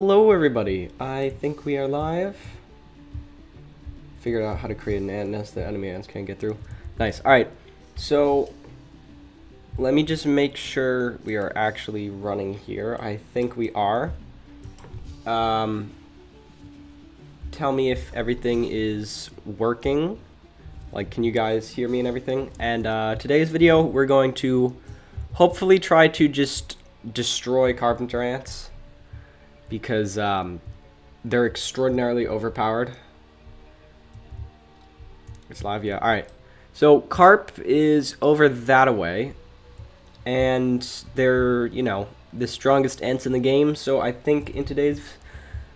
Hello everybody, I think we are live. Figured out how to create an ant nest that enemy ants can't get through. Nice, alright. So, let me just make sure we are actually running here. I think we are. Um, tell me if everything is working. Like, can you guys hear me and everything? And uh, today's video, we're going to hopefully try to just destroy carpenter ants because um, they're extraordinarily overpowered. It's live, yeah. All right. So carp is over that away, and they're you know the strongest ants in the game. So I think in today's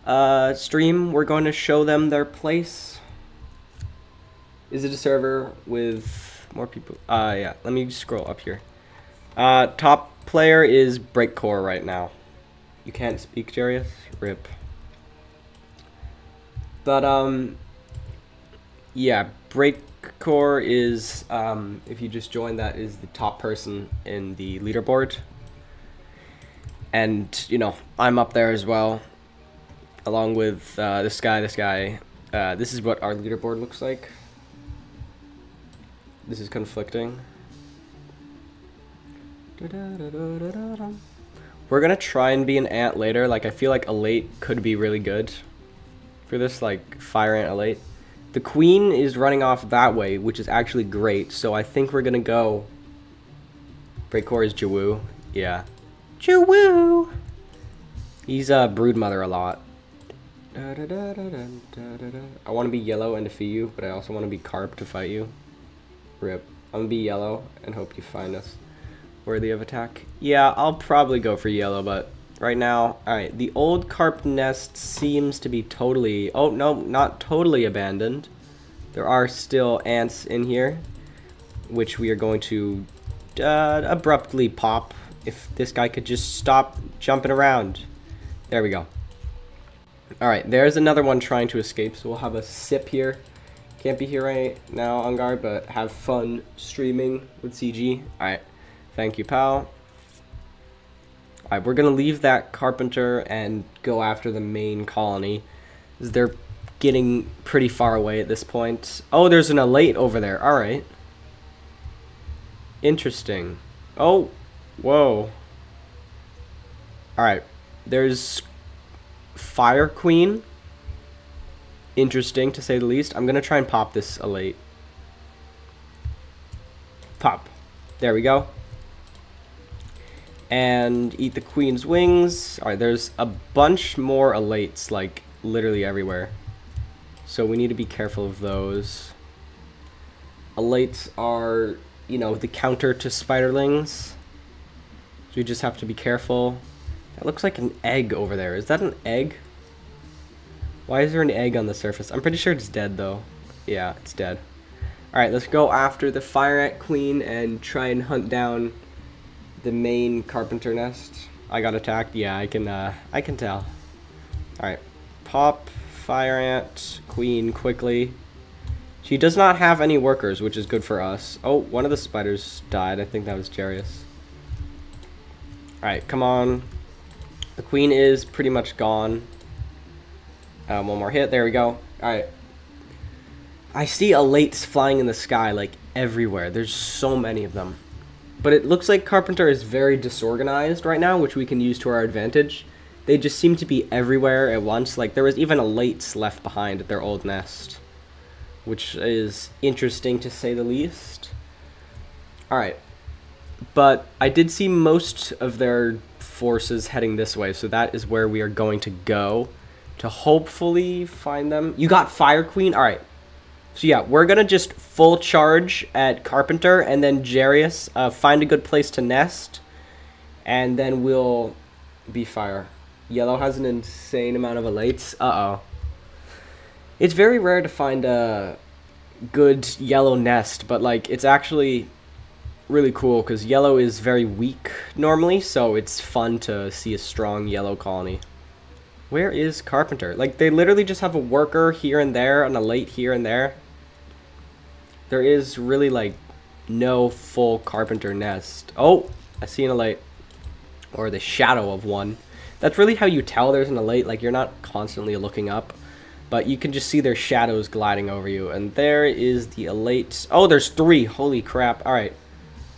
uh, stream we're going to show them their place. Is it a server with more people? Uh, yeah. Let me scroll up here. Uh, top player is Breakcore right now. You can't speak, Jarius? Rip. But, um, yeah, Breakcore is, um, if you just join, that is the top person in the leaderboard. And, you know, I'm up there as well, along with uh, this guy, this guy. Uh, this is what our leaderboard looks like. This is conflicting. Da -da -da we're gonna try and be an ant later. Like, I feel like Elate could be really good for this, like, Fire Ant Elate. The Queen is running off that way, which is actually great. So I think we're gonna go... Breakcore is Jawu. Yeah. Jawu! He's a uh, Broodmother a lot. Da, da, da, I want to be yellow and defeat you, but I also want to be carp to fight you. Rip. I'm gonna be yellow and hope you find us worthy of attack. Yeah, I'll probably go for yellow, but right now, alright, the old carp nest seems to be totally, oh no, not totally abandoned. There are still ants in here, which we are going to uh, abruptly pop if this guy could just stop jumping around. There we go. Alright, there's another one trying to escape, so we'll have a sip here. Can't be here right now on guard, but have fun streaming with CG. Alright. Thank you, pal. Alright, we're gonna leave that carpenter and go after the main colony. They're getting pretty far away at this point. Oh, there's an elate over there. Alright. Interesting. Oh, whoa. Alright, there's Fire Queen. Interesting, to say the least. I'm gonna try and pop this elate. Pop. There we go and eat the queen's wings. Alright, there's a bunch more elates, like, literally everywhere. So we need to be careful of those. Elates are, you know, the counter to spiderlings. So we just have to be careful. That looks like an egg over there. Is that an egg? Why is there an egg on the surface? I'm pretty sure it's dead, though. Yeah, it's dead. Alright, let's go after the Fire Ant Queen and try and hunt down the main carpenter nest. I got attacked. Yeah, I can. Uh, I can tell. All right, pop fire ant queen quickly. She does not have any workers, which is good for us. Oh, one of the spiders died. I think that was Jarius. All right, come on. The queen is pretty much gone. Um, one more hit. There we go. All right. I see elates flying in the sky like everywhere. There's so many of them. But it looks like Carpenter is very disorganized right now, which we can use to our advantage. They just seem to be everywhere at once. Like, there was even elates left behind at their old nest. Which is interesting to say the least. Alright. But I did see most of their forces heading this way, so that is where we are going to go to hopefully find them. You got Fire Queen? Alright. So yeah, we're gonna just full charge at Carpenter and then Jarius, uh, find a good place to nest, and then we'll be fire. Yellow has an insane amount of elates. Uh-oh. It's very rare to find a good yellow nest, but like it's actually really cool because yellow is very weak normally, so it's fun to see a strong yellow colony. Where is Carpenter? Like, they literally just have a worker here and there and a late here and there there is really like no full carpenter nest. Oh, I see an light. Or the shadow of one. That's really how you tell there's an elite. Like, you're not constantly looking up, but you can just see their shadows gliding over you. And there is the elite. Oh, there's three. Holy crap. All right.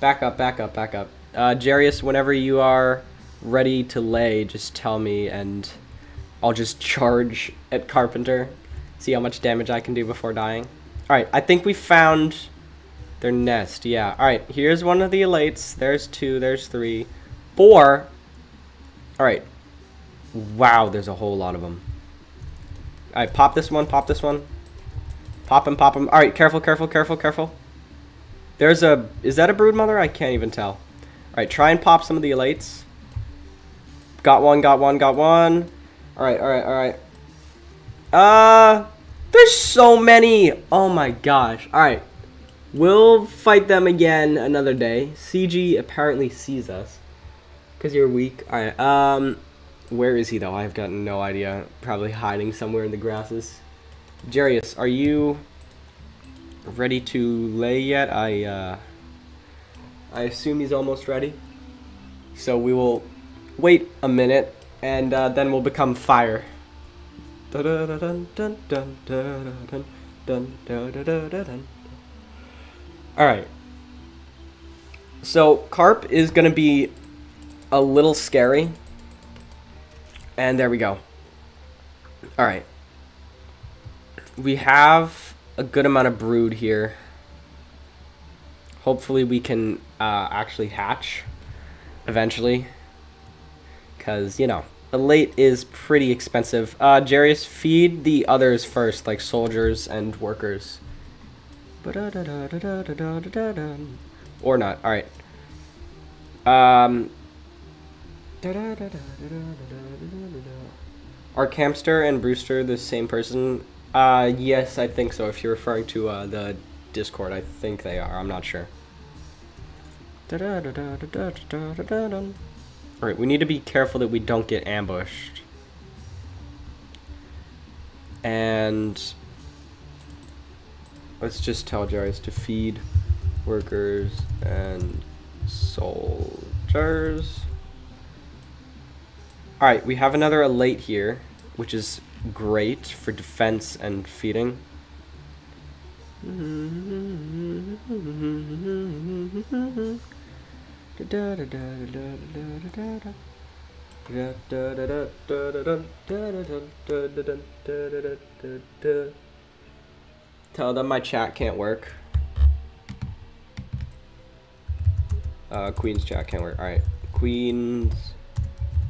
Back up, back up, back up. Uh, Jarius, whenever you are ready to lay, just tell me, and I'll just charge at Carpenter. See how much damage I can do before dying. Alright, I think we found their nest. Yeah, alright, here's one of the elites. There's two, there's three. Four. Alright. Wow, there's a whole lot of them. Alright, pop this one, pop this one. Pop him, pop him. Alright, careful, careful, careful, careful. There's a... Is that a brood mother? I can't even tell. Alright, try and pop some of the elites. Got one, got one, got one. Alright, alright, alright. Uh... There's so many! Oh my gosh. Alright. We'll fight them again another day. CG apparently sees us. Because you're weak. Alright, um... Where is he, though? I've got no idea. Probably hiding somewhere in the grasses. Jarius, are you ready to lay yet? I, uh... I assume he's almost ready. So we will wait a minute, and uh, then we'll become fire. Alright. So, Carp is going to be a little scary. And there we go. Alright. We have a good amount of brood here. Hopefully we can uh, actually hatch eventually. Because, you know, Elite is pretty expensive. Uh, Jarius, feed the others first, like soldiers and workers. Or not. Alright. Um, are Campster and Brewster the same person? Uh, yes, I think so. If you're referring to uh, the Discord, I think they are. I'm not sure. Alright, we need to be careful that we don't get ambushed. And let's just tell Jarius to feed workers and soldiers. Alright, we have another elite here, which is great for defense and feeding. Tell them my chat can't work. Uh, Queen's chat can't work. Alright. Queen's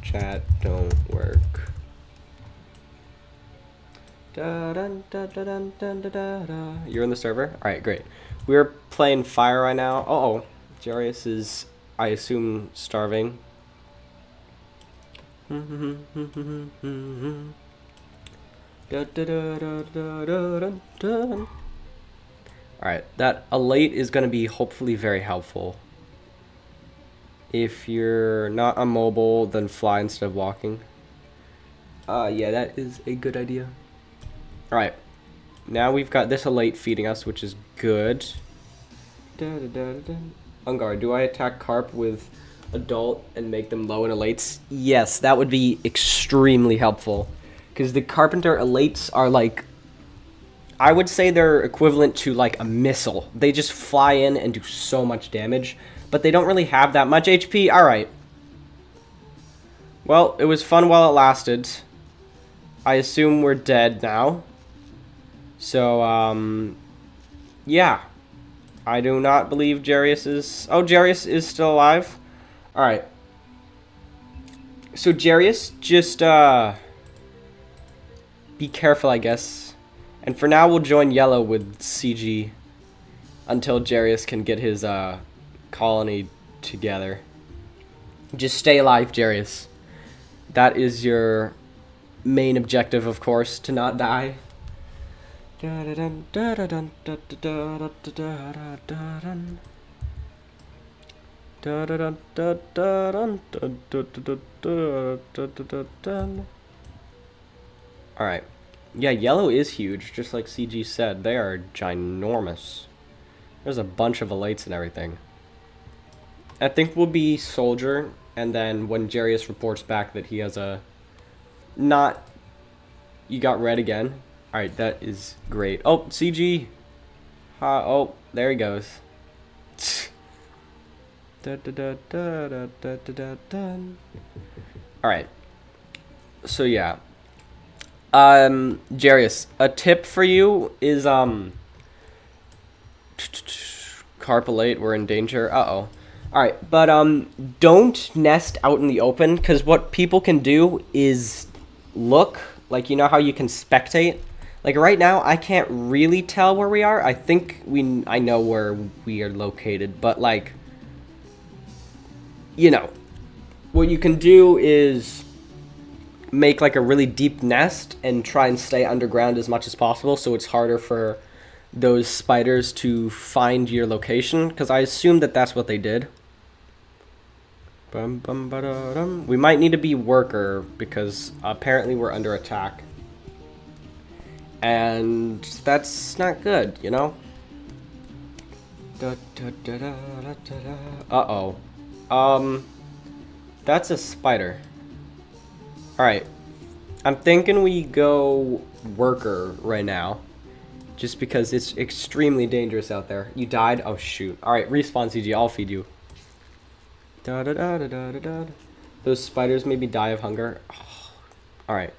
chat don't work. You're in the server? Alright, great. We're playing fire right now. Uh oh. Jarius is I assume starving. Alright, that a elite is going to be hopefully very helpful. If you're not on mobile, then fly instead of walking. Uh, yeah, that is a good idea. Alright, now we've got this elite feeding us, which is good. Da, da, da, Ungar, do I attack Carp with adult and make them low in elates? Yes, that would be extremely helpful. Because the Carpenter elates are like... I would say they're equivalent to like a missile. They just fly in and do so much damage. But they don't really have that much HP. Alright. Well, it was fun while it lasted. I assume we're dead now. So, um... Yeah. I do not believe Jarius is... Oh, Jarius is still alive? Alright. So, Jarius, just, uh... Be careful, I guess. And for now, we'll join Yellow with CG. Until Jarius can get his, uh... Colony together. Just stay alive, Jarius. That is your main objective, of course, to not die. Alright. Yeah, yellow is huge, just like CG said. They are ginormous. There's a bunch of elites and everything. I think we'll be soldier And then when Jarius reports back that he has a not you got red again. Alright, that is great. Oh, CG. Uh, oh, there he goes. Alright. So yeah. Um, Jarius, a tip for you is, um... Carpalate, we're in danger. Uh-oh. Alright, but, um, don't nest out in the open, because what people can do is look, like, you know how you can spectate? Like, right now, I can't really tell where we are. I think we, I know where we are located, but, like, you know, what you can do is make like a really deep nest and try and stay underground as much as possible so it's harder for those spiders to find your location because I assume that that's what they did. We might need to be worker because apparently we're under attack. And that's not good, you know? Uh-oh. Um, that's a spider. Alright. I'm thinking we go worker right now. Just because it's extremely dangerous out there. You died? Oh, shoot. Alright, respawn CG. I'll feed you. Da da da da da da. Those spiders maybe die of hunger. Oh. Alright.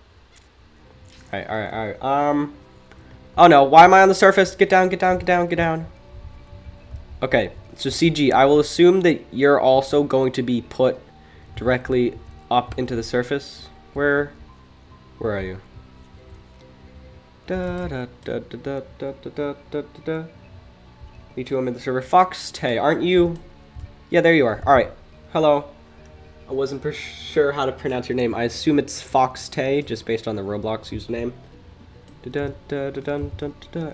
Alright, alright, alright. Um. Oh no, why am I on the surface? Get down, get down, get down, get down. Okay, so CG, I will assume that you're also going to be put directly up into the surface. Where, where are you? Da da da da da da da da da. Me too, I'm in the server. Fox Tay, aren't you? Yeah, there you are. Alright. Hello. I wasn't sure how to pronounce your name. I assume it's Fox Tay, just based on the Roblox username.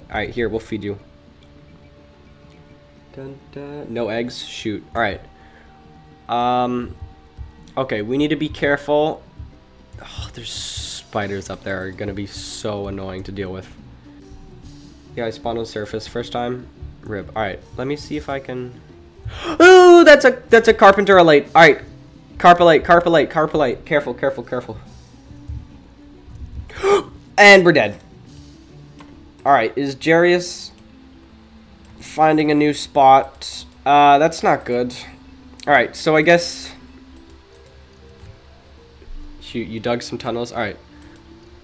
Alright, here, we'll feed you. Dun, dun. No eggs? Shoot. Alright. Um, okay, we need to be careful. Oh, there's spiders up there are gonna be so annoying to deal with. Yeah, I spawned on surface first time. Rib. Alright, let me see if I can... Ooh, that's a that's a carpenter alate. Alright. Carpalate, carpalate, carpalate. Careful, careful, careful. and we're dead. Alright, is Jarius finding a new spot. Uh, that's not good. Alright, so I guess... Shoot, you dug some tunnels? Alright.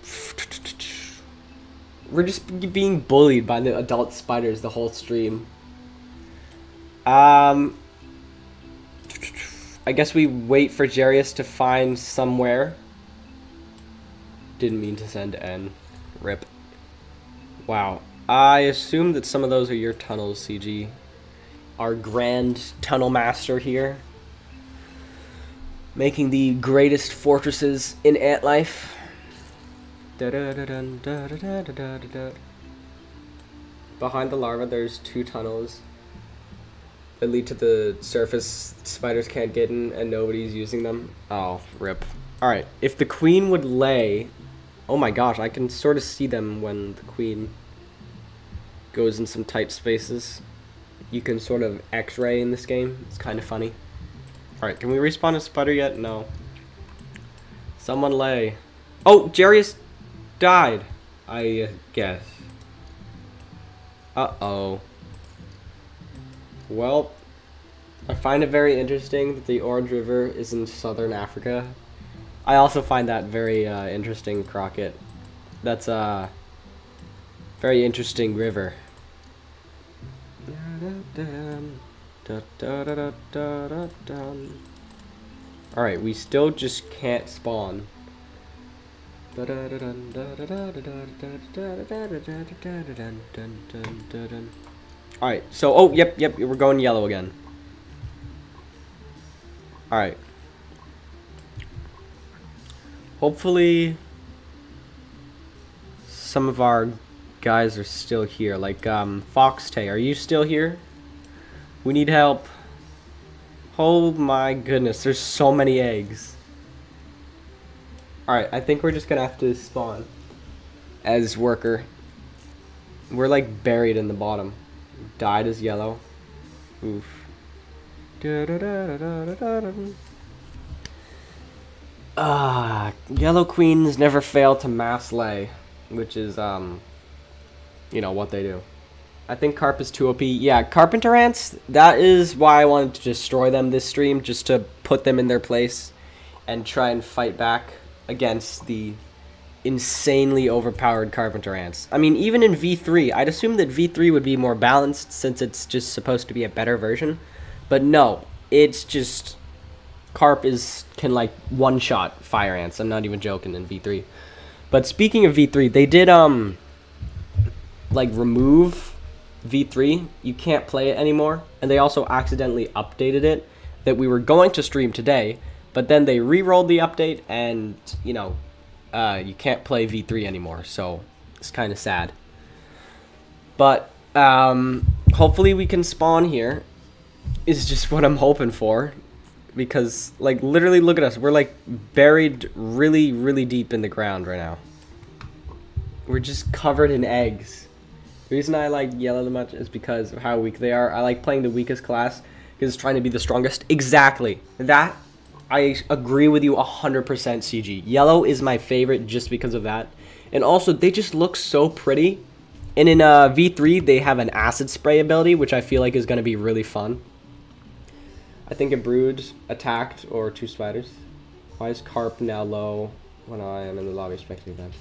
We're just being bullied by the adult spiders the whole stream. Um... I guess we wait for Jarius to find somewhere. Didn't mean to send N. Rip. Wow. I assume that some of those are your tunnels, CG. Our grand tunnel master here. Making the greatest fortresses in ant life. Behind the larva, there's two tunnels that lead to the surface spiders can't get in and nobody's using them. Oh, rip. Alright, if the queen would lay... Oh my gosh, I can sort of see them when the queen goes in some tight spaces. You can sort of x-ray in this game. It's kind of funny. Alright, can we respawn a spider yet? No. Someone lay. Oh, Jarius died, I guess. Uh-oh. Well, I find it very interesting that the Orange River is in southern Africa. I also find that very uh, interesting, Crockett. That's a very interesting river. Alright, we still just can't spawn. Alright, so, oh, yep, yep, we're going yellow again. Alright. Hopefully, some of our guys are still here. Like, um, Foxtay, are you still here? We need help. Oh my goodness, there's so many eggs. Alright, I think we're just gonna have to spawn as worker. We're like buried in the bottom. Died as yellow. Oof. Uh, yellow queens never fail to mass lay, which is, um, you know, what they do. I think Carp is too OP. Yeah, Carpenter Ants, that is why I wanted to destroy them this stream, just to put them in their place and try and fight back against the insanely overpowered Carpenter Ants. I mean, even in V3, I'd assume that V3 would be more balanced since it's just supposed to be a better version. But no, it's just Carp is can like one shot fire ants. I'm not even joking in V3. But speaking of V3, they did um like remove V3. You can't play it anymore, and they also accidentally updated it that we were going to stream today, but then they re-rolled the update and, you know, uh, you can't play V3 anymore. So, it's kind of sad. But um hopefully we can spawn here is just what I'm hoping for. Because like literally look at us. We're like buried really really deep in the ground right now. We're just covered in eggs. The reason i like yellow the much is because of how weak they are. I like playing the weakest class because it's trying to be the strongest. Exactly. That i agree with you 100% cg yellow is my favorite just because of that and also they just look so pretty and in uh, v3 they have an acid spray ability which i feel like is going to be really fun I think a brood attacked or two spiders. Why is carp now low when I am in the lobby spectating them?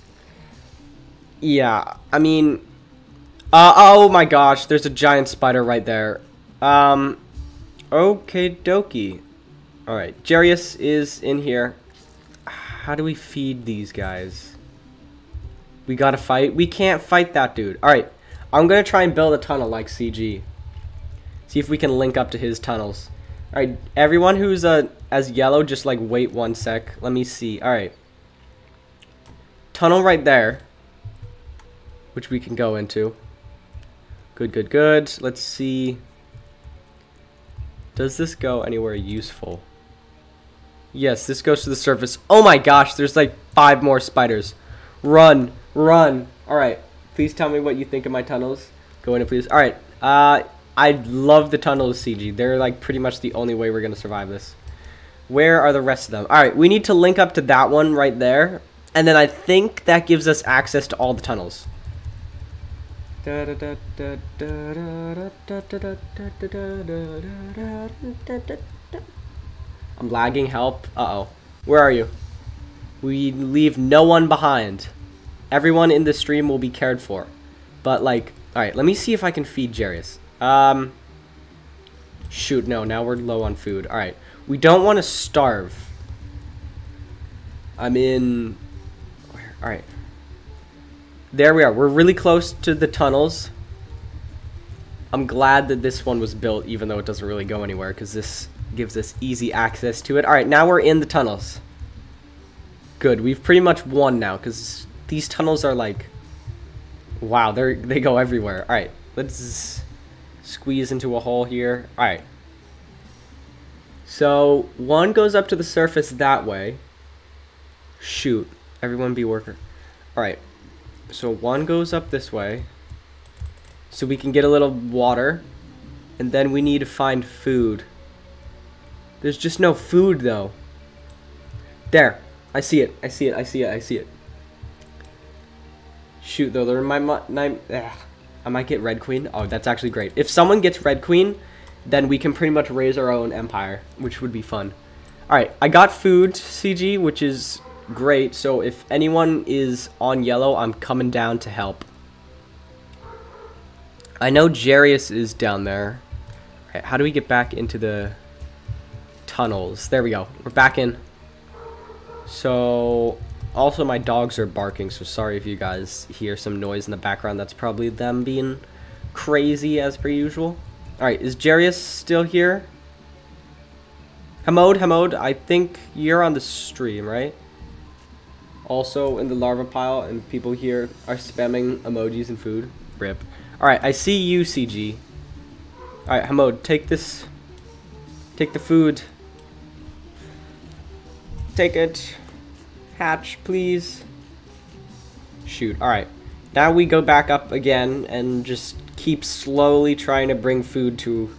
Yeah, I mean, uh, oh my gosh, there's a giant spider right there. Um, okay, dokie. All right, Jarius is in here. How do we feed these guys? We gotta fight. We can't fight that dude. All right, I'm gonna try and build a tunnel like CG. See if we can link up to his tunnels. Alright, everyone who's uh, as yellow, just like wait one sec. Let me see. Alright. Tunnel right there. Which we can go into. Good, good, good. Let's see. Does this go anywhere useful? Yes, this goes to the surface. Oh my gosh, there's like five more spiders. Run, run. Alright, please tell me what you think of my tunnels. Go in, please. Alright, uh, I love the tunnels CG. They're like pretty much the only way we're going to survive this. Where are the rest of them? All right, we need to link up to that one right there. And then I think that gives us access to all the tunnels. I'm lagging, help. Uh-oh. Where are you? We leave no one behind. Everyone in the stream will be cared for. But like, alright, let me see if I can feed Jarius. Um, shoot, no, now we're low on food. All right, we don't want to starve. I'm in, all right. There we are. We're really close to the tunnels. I'm glad that this one was built, even though it doesn't really go anywhere, because this gives us easy access to it. All right, now we're in the tunnels. Good. We've pretty much won now, because these tunnels are like, wow, they they go everywhere. All right, let's squeeze into a hole here. All right. So one goes up to the surface that way. Shoot. Everyone be worker. All right. So one goes up this way. So we can get a little water. And then we need to find food. There's just no food though. There. I see it. I see it. I see it. I see it. Shoot though, they're in my, my, ugh. I might get Red Queen. Oh, that's actually great. If someone gets Red Queen, then we can pretty much raise our own empire, which would be fun. Alright, I got food, CG, which is great. So if anyone is on yellow, I'm coming down to help. I know Jarius is down there. How do we get back into the tunnels? There we go. We're back in. So also, my dogs are barking, so sorry if you guys hear some noise in the background. That's probably them being crazy as per usual. Alright, is Jarius still here? Hamod, Hamod, I think you're on the stream, right? Also in the larva pile, and people here are spamming emojis and food. Rip. Alright, I see you, CG. Alright, Hamod, take this. Take the food. Take it. Hatch, please. Shoot. Alright. Now we go back up again and just keep slowly trying to bring food to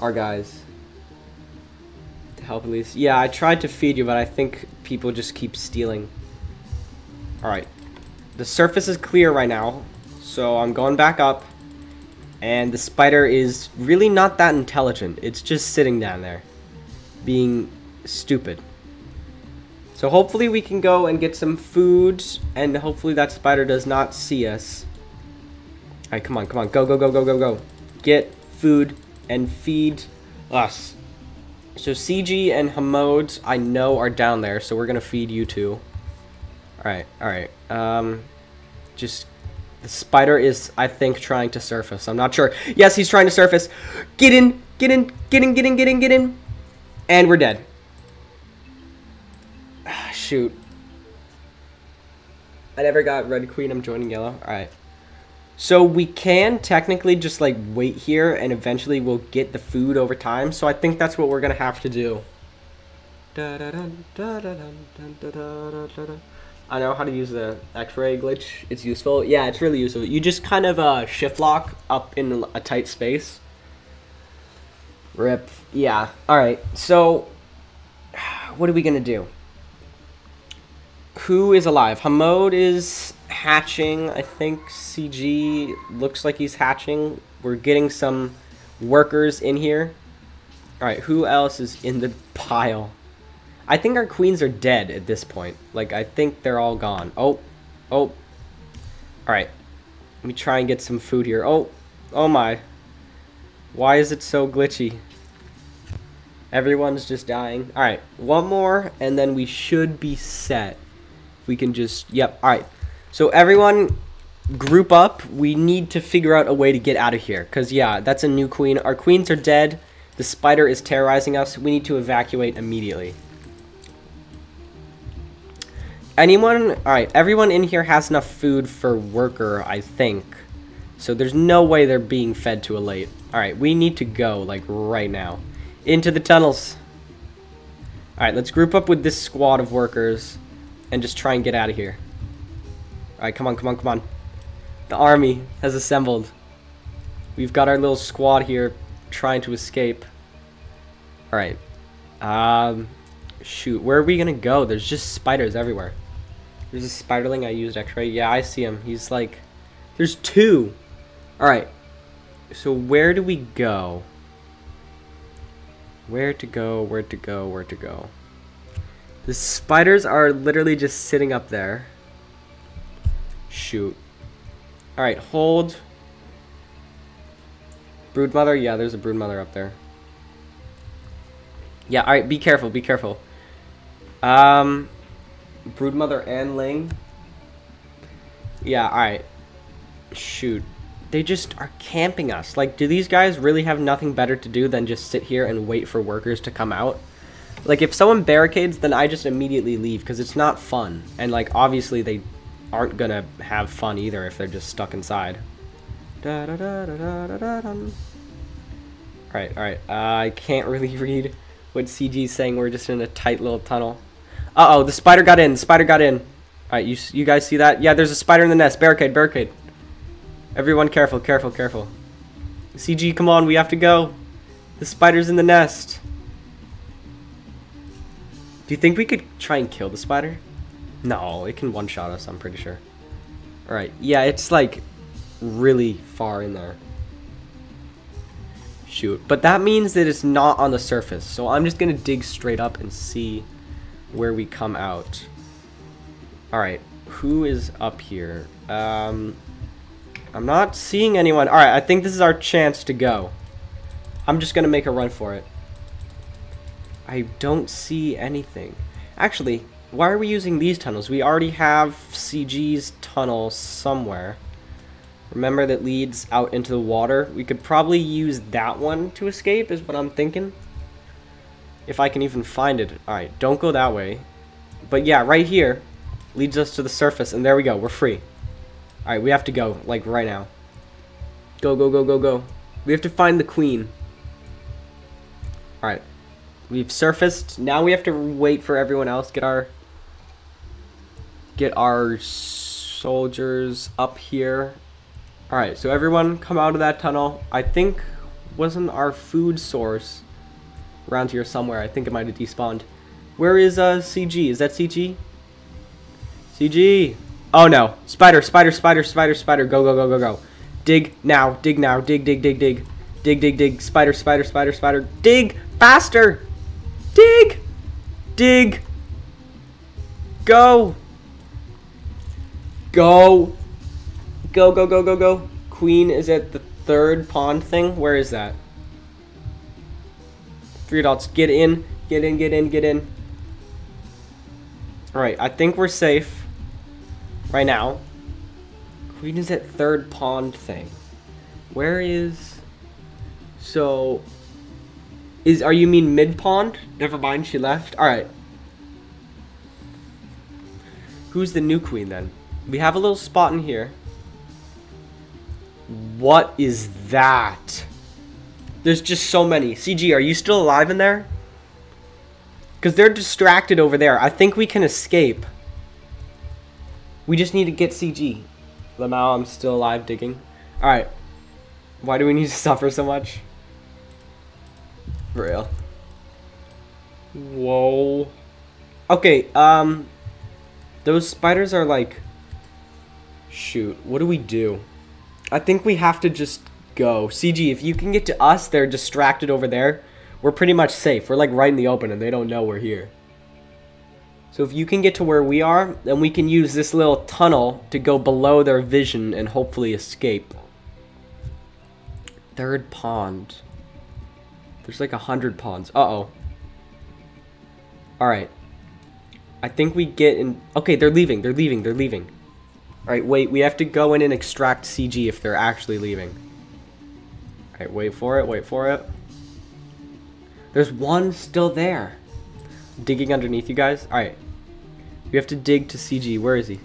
our guys. To help at least. Yeah, I tried to feed you, but I think people just keep stealing. Alright. The surface is clear right now, so I'm going back up. And the spider is really not that intelligent. It's just sitting down there, being stupid. So hopefully we can go and get some food, and hopefully that spider does not see us. Alright, come on, come on. Go, go, go, go, go, go. Get food and feed us. So CG and Hamod, I know, are down there, so we're going to feed you two. Alright, alright. Um, just... The spider is, I think, trying to surface. I'm not sure. Yes, he's trying to surface. Get in! Get in! Get in, get in, get in, get in! And we're dead. Shoot. I never got red queen. I'm joining yellow. Alright. So we can technically just like wait here and eventually we'll get the food over time. So I think that's what we're going to have to do. I know how to use the x-ray glitch. It's useful. Yeah, it's really useful. You just kind of uh, shift lock up in a tight space. Rip. Yeah. Alright, so what are we going to do? Who is alive? Hamod is hatching. I think CG looks like he's hatching. We're getting some workers in here. Alright, who else is in the pile? I think our queens are dead at this point. Like, I think they're all gone. Oh, oh. Alright, let me try and get some food here. Oh, oh my. Why is it so glitchy? Everyone's just dying. Alright, one more, and then we should be set. We can just, yep, alright. So everyone group up. We need to figure out a way to get out of here. Because, yeah, that's a new queen. Our queens are dead. The spider is terrorizing us. We need to evacuate immediately. Anyone? Alright, everyone in here has enough food for worker, I think. So there's no way they're being fed to a late. Alright, we need to go, like, right now. Into the tunnels. Alright, let's group up with this squad of workers and just try and get out of here. Alright, come on, come on, come on. The army has assembled. We've got our little squad here trying to escape. Alright. Um, shoot, where are we gonna go? There's just spiders everywhere. There's a spiderling I used x-ray. Yeah, I see him. He's like... There's two! Alright. So where do we go? Where to go, where to go, where to go. The spiders are literally just sitting up there. Shoot. Alright, hold. Broodmother? Yeah, there's a broodmother up there. Yeah, alright, be careful, be careful. Um, broodmother and Ling. Yeah, alright. Shoot. They just are camping us. Like, do these guys really have nothing better to do than just sit here and wait for workers to come out? Like, if someone barricades, then I just immediately leave, because it's not fun. And, like, obviously they aren't gonna have fun either if they're just stuck inside. Alright, alright. Uh, I can't really read what CG's saying. We're just in a tight little tunnel. Uh-oh, the spider got in. The spider got in. Alright, you, you guys see that? Yeah, there's a spider in the nest. Barricade, barricade. Everyone careful, careful, careful. CG, come on, we have to go. The spider's in the nest. Do you think we could try and kill the spider? No, it can one-shot us, I'm pretty sure. Alright, yeah, it's like really far in there. Shoot, but that means that it's not on the surface, so I'm just gonna dig straight up and see where we come out. Alright, who is up here? Um, I'm not seeing anyone. Alright, I think this is our chance to go. I'm just gonna make a run for it. I don't see anything. Actually, why are we using these tunnels? We already have CG's tunnel somewhere. Remember that leads out into the water? We could probably use that one to escape is what I'm thinking. If I can even find it. Alright, don't go that way. But yeah, right here leads us to the surface and there we go. We're free. Alright, we have to go. Like right now. Go, go, go, go, go. We have to find the queen. Alright. We've surfaced. Now we have to wait for everyone else. Get our get our soldiers up here. Alright, so everyone come out of that tunnel. I think wasn't our food source around here somewhere. I think it might have despawned. Where is uh CG? Is that CG? CG. Oh no. Spider, spider, spider, spider, spider. Go, go, go, go, go. Dig now. Dig now. Dig, dig, dig, dig. Dig, dig, dig. Spider, spider, spider, spider. Dig faster. Dig. Dig. Go. Go. Go, go, go, go, go. Queen is at the third pond thing. Where is that? Three dots. Get in. Get in, get in, get in. Alright, I think we're safe. Right now. Queen is at third pond thing. Where is... So... Is Are you mean mid pond? Never mind, she left. Alright. Who's the new queen then? We have a little spot in here. What is that? There's just so many. CG, are you still alive in there? Because they're distracted over there. I think we can escape. We just need to get CG. Lamau, I'm still alive digging. Alright. Why do we need to suffer so much? For real. Whoa. Okay, um... Those spiders are like... Shoot, what do we do? I think we have to just go. CG, if you can get to us, they're distracted over there. We're pretty much safe. We're like right in the open and they don't know we're here. So if you can get to where we are, then we can use this little tunnel to go below their vision and hopefully escape. Third pond. There's like a hundred pawns. Uh-oh. Alright. I think we get in... Okay, they're leaving. They're leaving. They're leaving. Alright, wait. We have to go in and extract CG if they're actually leaving. Alright, wait for it. Wait for it. There's one still there. Digging underneath you guys. Alright. We have to dig to CG. Where is he?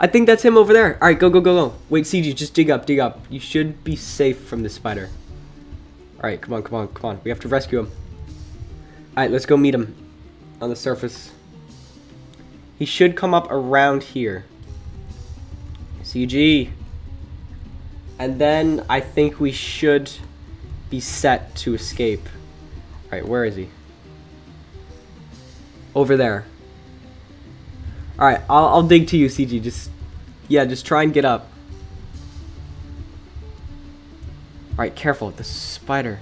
I think that's him over there. Alright, go, go, go, go. Wait, CG, just dig up, dig up. You should be safe from the spider. Alright, come on, come on, come on. We have to rescue him. Alright, let's go meet him on the surface. He should come up around here. CG. And then I think we should be set to escape. Alright, where is he? Over there. Alright, I'll, I'll dig to you, CG. Just, yeah, just try and get up. Alright, careful. The spider.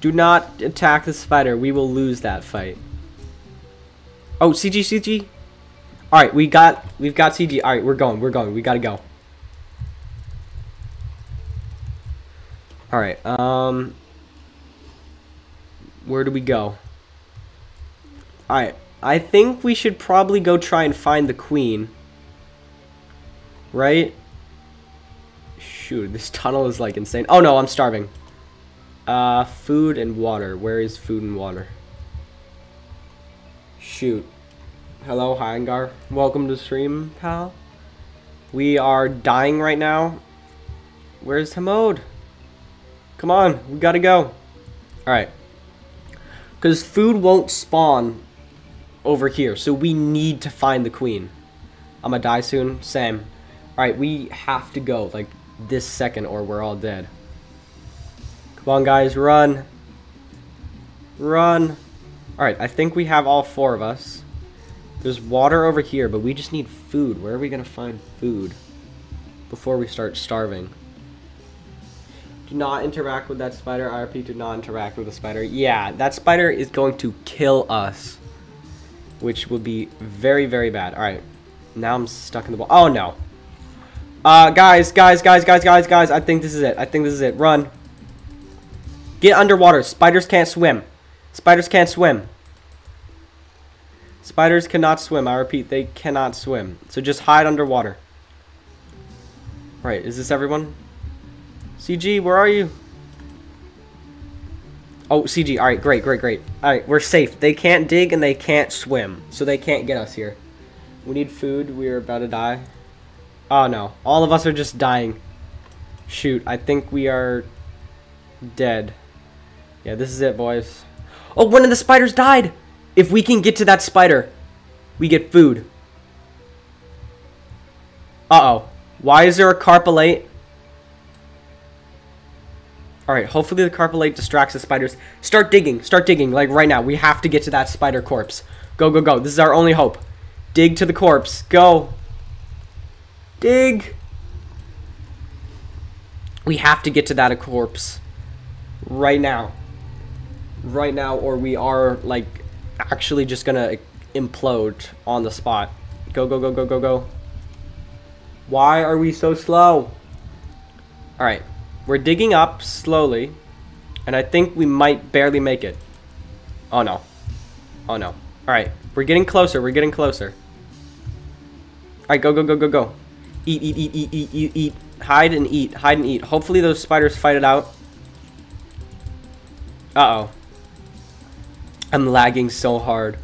Do not attack the spider. We will lose that fight. Oh, CG, CG. All right, we got we've got CG. All right, we're going. We're going. We got to go. All right. Um where do we go? All right. I think we should probably go try and find the queen. Right? Shoot, this tunnel is like insane. Oh no, I'm starving. Uh, food and water. Where is food and water? Shoot. Hello, Hangar. Welcome to stream, pal. We are dying right now. Where's Hamod? Come on, we gotta go. Alright. Because food won't spawn over here, so we need to find the queen. I'm gonna die soon. Same. Alright, we have to go, like, this second or we're all dead. Come on, guys, run. Run. Alright, I think we have all four of us. There's water over here, but we just need food. Where are we going to find food before we start starving? Do not interact with that spider. IRP, do not interact with the spider. Yeah, that spider is going to kill us, which will be very, very bad. All right, now I'm stuck in the wall. Oh, no. Uh, guys, guys, guys, guys, guys, guys, I think this is it. I think this is it. Run. Get underwater. Spiders can't swim. Spiders can't swim. Spiders cannot swim. I repeat, they cannot swim. So just hide underwater. Right, is this everyone? CG, where are you? Oh, CG. Alright, great, great, great. Alright, we're safe. They can't dig and they can't swim. So they can't get us here. We need food. We're about to die. Oh, no. All of us are just dying. Shoot, I think we are dead. Yeah, this is it, boys. Oh, one of the spiders died! If we can get to that spider, we get food. Uh-oh. Why is there a carpalate? Alright, hopefully the carpalate distracts the spiders. Start digging. Start digging. Like, right now. We have to get to that spider corpse. Go, go, go. This is our only hope. Dig to the corpse. Go. Dig. We have to get to that corpse. Right now. Right now, or we are, like, actually just gonna implode on the spot. Go, go, go, go, go, go. Why are we so slow? Alright. We're digging up slowly. And I think we might barely make it. Oh no. Oh no. Alright. We're getting closer. We're getting closer. Alright, go, go, go, go, go. Eat, eat, eat, eat, eat, eat, eat. Hide and eat. Hide and eat. Hopefully those spiders fight it out. Uh-oh. I'm lagging so hard.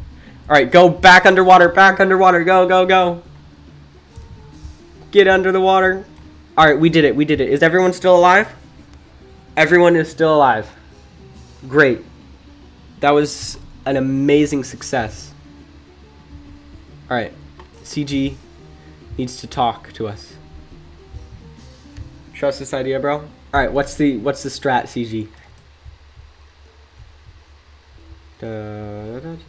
Alright, go back underwater. Back underwater. Go, go, go. Get under the water. Alright, we did it. We did it. Is everyone still alive? Everyone is still alive. Great. That was an amazing success. Alright. CG needs to talk to us. Trust this idea, bro? Alright, what's the what's the strat, CG? I'm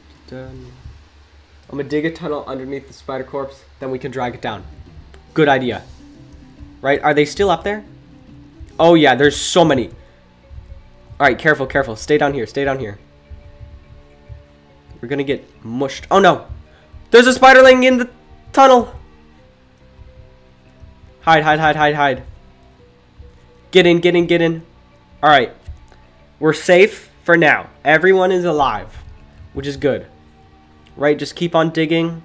gonna dig a tunnel underneath the spider corpse, then we can drag it down. Good idea. Right? Are they still up there? Oh yeah, there's so many. Alright, careful, careful. Stay down here, stay down here. We're gonna get mushed. Oh no! There's a spiderling in the tunnel! Hide, hide, hide, hide, hide. Get in, get in, get in. Alright. We're safe for now. Everyone is alive, which is good. Right, just keep on digging.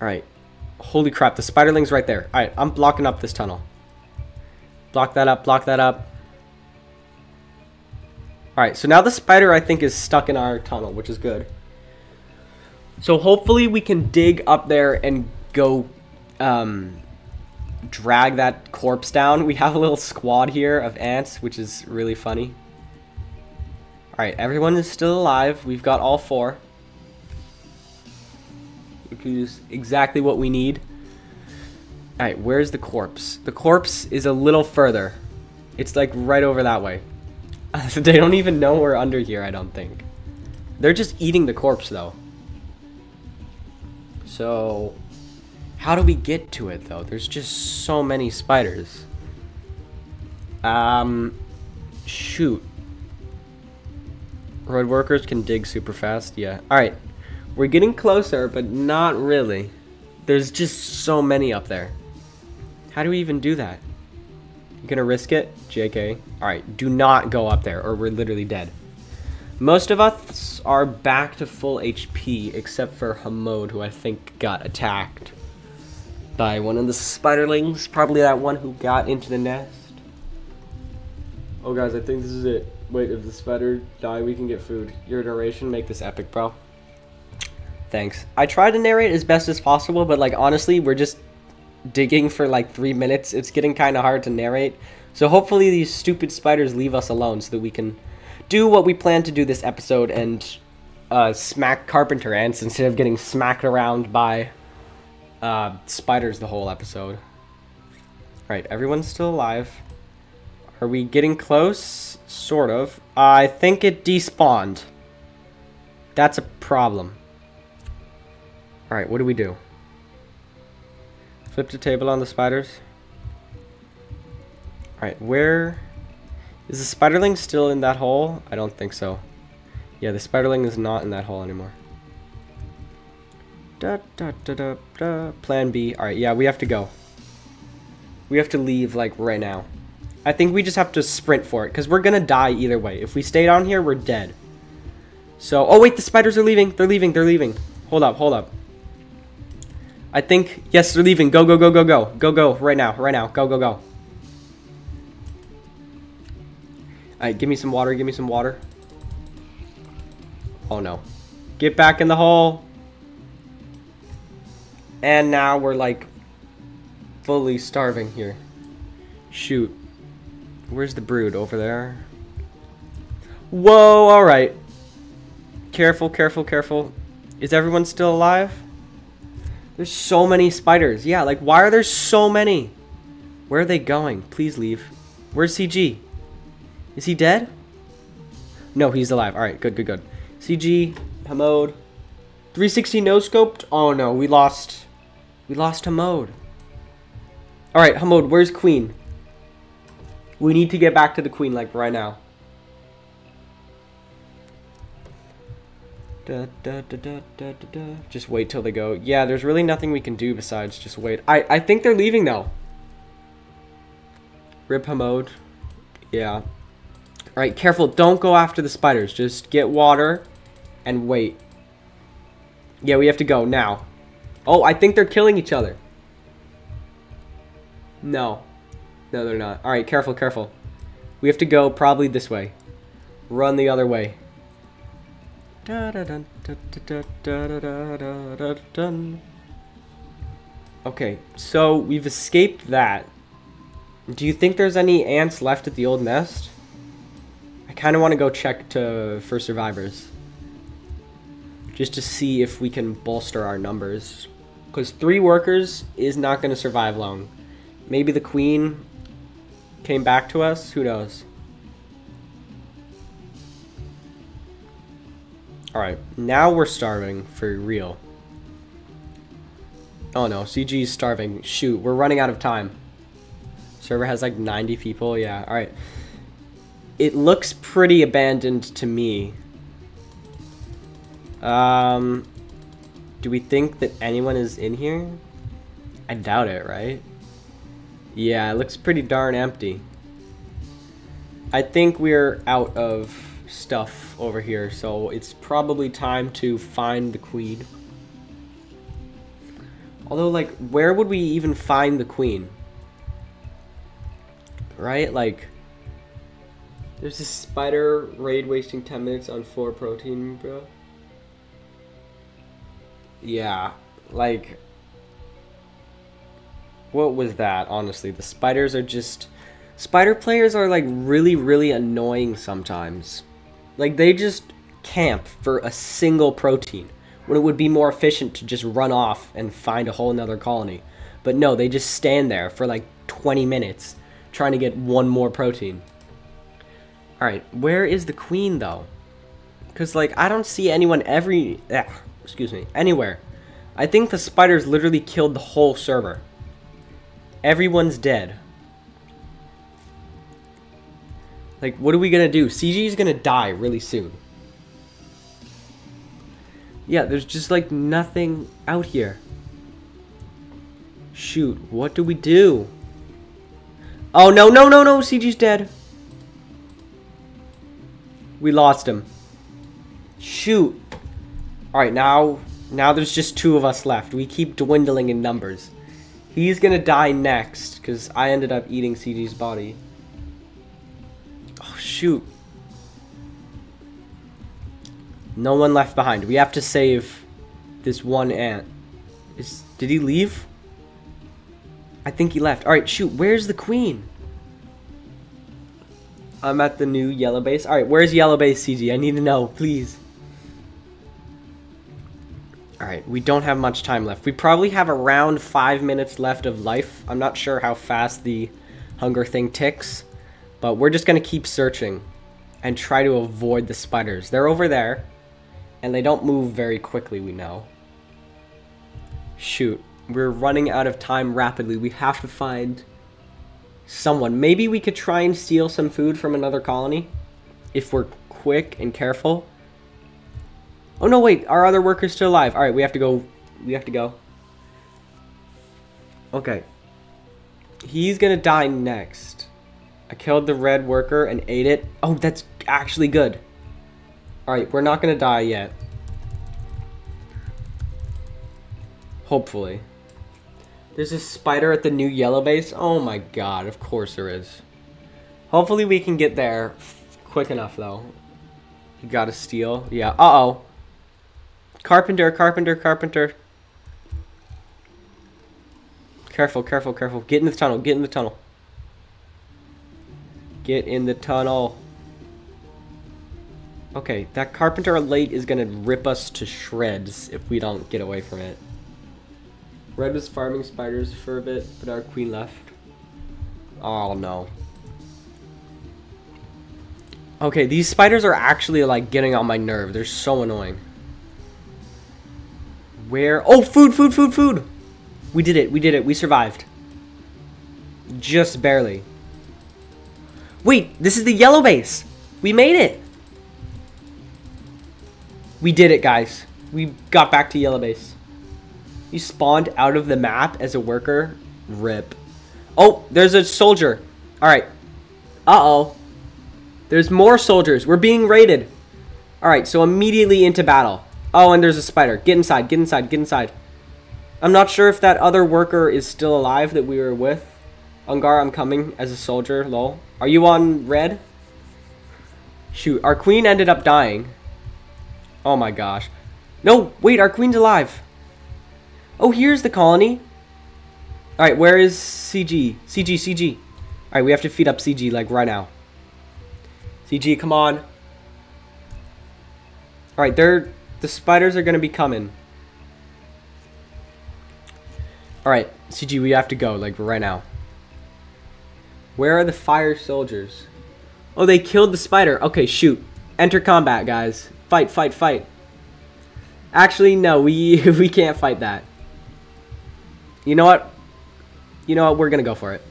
Alright. Holy crap, the spiderling's right there. Alright, I'm blocking up this tunnel. Block that up, block that up. Alright, so now the spider, I think, is stuck in our tunnel, which is good. So hopefully we can dig up there and go um, drag that corpse down. We have a little squad here of ants, which is really funny. Alright, everyone is still alive. We've got all four. Which is exactly what we need. Alright, where's the corpse? The corpse is a little further. It's like right over that way. they don't even know we're under here, I don't think. They're just eating the corpse, though. So, how do we get to it, though? There's just so many spiders. Um, shoot. Road workers can dig super fast, yeah. Alright, we're getting closer, but not really. There's just so many up there. How do we even do that? You gonna risk it? JK. Alright, do not go up there or we're literally dead. Most of us are back to full HP except for Hamod who I think got attacked by one of the spiderlings. Probably that one who got into the nest. Oh guys, I think this is it. Wait, if the spider die, we can get food. Your narration, make this epic, bro. Thanks. I tried to narrate as best as possible, but like honestly, we're just digging for like three minutes. It's getting kind of hard to narrate. So hopefully these stupid spiders leave us alone so that we can do what we plan to do this episode and uh, smack carpenter ants instead of getting smacked around by uh, spiders the whole episode. Alright, everyone's still alive. Are we getting close? Sort of. I think it despawned. That's a problem. Alright, what do we do? Flip the table on the spiders. Alright, where... Is the spiderling still in that hole? I don't think so. Yeah, the spiderling is not in that hole anymore. Da, da, da, da, da. Plan B. Alright, yeah, we have to go. We have to leave, like, right now. I think we just have to sprint for it, because we're going to die either way. If we stay down here, we're dead. So, oh wait, the spiders are leaving. They're leaving, they're leaving. Hold up, hold up. I think, yes, they're leaving. Go, go, go, go, go. Go, go, right now, right now. Go, go, go. Alright, give me some water, give me some water. Oh no. Get back in the hole. And now we're like fully starving here. Shoot. Where's the brood? Over there? Whoa, alright. Careful, careful, careful. Is everyone still alive? There's so many spiders. Yeah, like, why are there so many? Where are they going? Please leave. Where's CG? Is he dead? No, he's alive. All right, good, good, good. CG, Hamode. 360 no scoped? Oh no, we lost. We lost Hamode. All right, Hamode, where's Queen? We need to get back to the Queen, like, right now. Da, da, da, just wait till they go. Yeah, there's really nothing we can do besides just wait. I, I think they're leaving, though. Rip Hamode. Yeah. Alright, careful. Don't go after the spiders. Just get water and wait. Yeah, we have to go now. Oh, I think they're killing each other. No. No, they're not. Alright, careful, careful. We have to go probably this way. Run the other way. Okay, so we've escaped that. Do you think there's any ants left at the old nest? I kind of want to go check to for survivors. Just to see if we can bolster our numbers. Because three workers is not going to survive long. Maybe the queen came back to us? Who knows? Alright, now we're starving for real. Oh no, CG's starving. Shoot, we're running out of time. Server has like 90 people. Yeah, alright. It looks pretty abandoned to me. Um, do we think that anyone is in here? I doubt it, right? Yeah, it looks pretty darn empty. I think we're out of stuff over here, so it's probably time to find the queen. Although, like, where would we even find the queen? right? Like, there's a spider raid wasting 10 minutes on 4 protein, bro. Yeah, like, what was that, honestly? The spiders are just, spider players are, like, really, really annoying sometimes. Like, they just camp for a single protein when it would be more efficient to just run off and find a whole another colony. But no, they just stand there for like 20 minutes trying to get one more protein. Alright, where is the queen, though? Because, like, I don't see anyone every... Eh, excuse me, anywhere. I think the spiders literally killed the whole server. Everyone's dead. Like, what are we gonna do? CG is gonna die really soon. Yeah, there's just, like, nothing out here. Shoot, what do we do? Oh, no, no, no, no. CG's dead. We lost him. Shoot. Alright, now, now there's just two of us left. We keep dwindling in numbers. He's gonna die next, because I ended up eating CG's body. Oh, shoot. No one left behind. We have to save this one ant. Is Did he leave? I think he left. Alright, shoot. Where's the queen? I'm at the new yellow base. Alright, where's yellow base, CG? I need to know, please. Alright, we don't have much time left. We probably have around five minutes left of life. I'm not sure how fast the hunger thing ticks. But we're just going to keep searching and try to avoid the spiders. They're over there. And they don't move very quickly, we know. Shoot. We're running out of time rapidly. We have to find someone. Maybe we could try and steal some food from another colony. If we're quick and careful. Oh no, wait. Our other worker's still alive. Alright, we have to go. We have to go. Okay. He's gonna die next. I killed the red worker and ate it. Oh, that's actually good. Alright, we're not gonna die yet. Hopefully. There's a spider at the new yellow base. Oh my god, of course there is. Hopefully we can get there quick enough though. You gotta steal. Yeah, uh-oh. Carpenter, carpenter, carpenter. Careful, careful, careful. Get in the tunnel, get in the tunnel. Get in the tunnel. Okay, that carpenter alate is gonna rip us to shreds if we don't get away from it. Red was farming spiders for a bit, but our queen left. Oh no. Okay, these spiders are actually like getting on my nerve. They're so annoying. Where? Oh, food, food, food, food. We did it. We did it. We survived. Just barely. Wait, this is the yellow base. We made it. We did it, guys. We got back to yellow base. You spawned out of the map as a worker. Rip. Oh, there's a soldier. All right. Uh-oh. There's more soldiers. We're being raided. All right, so immediately into battle. Oh, and there's a spider. Get inside, get inside, get inside. I'm not sure if that other worker is still alive that we were with. Ungar, I'm coming as a soldier, lol. Are you on red? Shoot, our queen ended up dying. Oh my gosh. No, wait, our queen's alive. Oh, here's the colony. Alright, where is CG? CG, CG. Alright, we have to feed up CG, like, right now. CG, come on. Alright, they're... The spiders are gonna be coming. Alright, CG, we have to go, like, right now. Where are the fire soldiers? Oh, they killed the spider. Okay, shoot. Enter combat, guys. Fight, fight, fight. Actually, no, we we can't fight that. You know what? You know what? We're gonna go for it.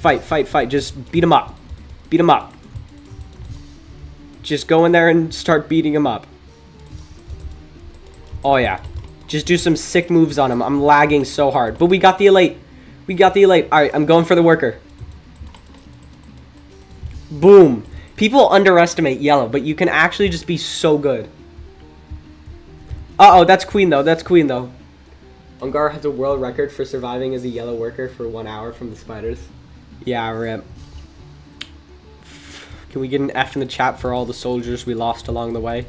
Fight, fight, fight. Just beat him up. Beat him up. Just go in there and start beating him up. Oh, yeah. Just do some sick moves on him. I'm lagging so hard. But we got the elite. We got the elite. Alright, I'm going for the worker. Boom. People underestimate yellow, but you can actually just be so good. Uh-oh, that's queen, though. That's queen, though. Ungar has a world record for surviving as a yellow worker for one hour from the spiders. Yeah, rip. Can we get an F in the chat for all the soldiers we lost along the way?